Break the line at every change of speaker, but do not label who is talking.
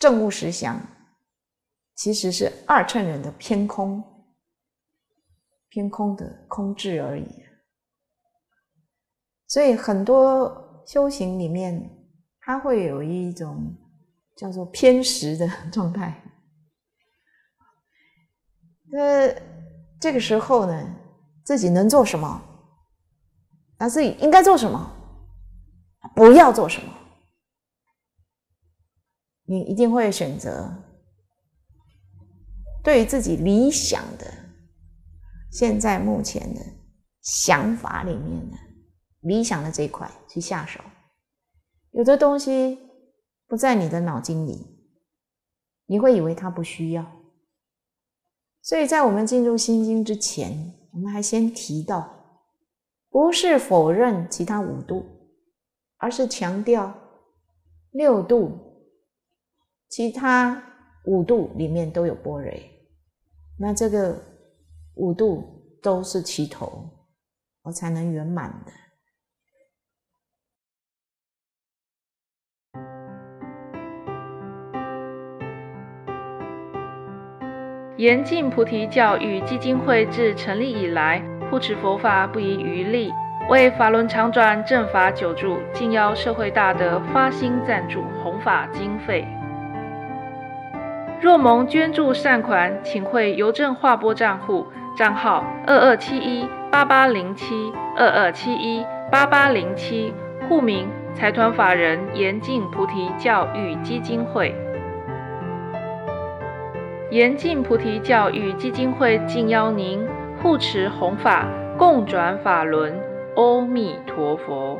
正悟实相，其实是二乘人的偏空，偏空的空智而已。所以很多修行里面，它会有一种叫做偏实的状态。那这个时候呢，自己能做什么？那自己应该做什么？不要做什么？你一定会选择对于自己理想的、现在目前的想法里面的理想的这一块去下手。有的东西不在你的脑筋里，你会以为它不需要。所以在我们进入心经之前，我们还先提到，不是否认其他五度，而是强调六度，其他五度里面都有波雷，那这个五度都是齐头，我才能圆满的。
严禁菩提教育基金会自成立以来，护持佛法不遗余力，为法轮常转、正法久住、敬邀社会大德发心赞助弘法经费。若蒙捐助善款，请汇邮政划拨账户账号二二七一八八零七二二七一八八零七，户名财团法人严禁菩提教育基金会。严禁菩提教育基金会敬邀您护持弘法，共转法轮。阿弥陀佛。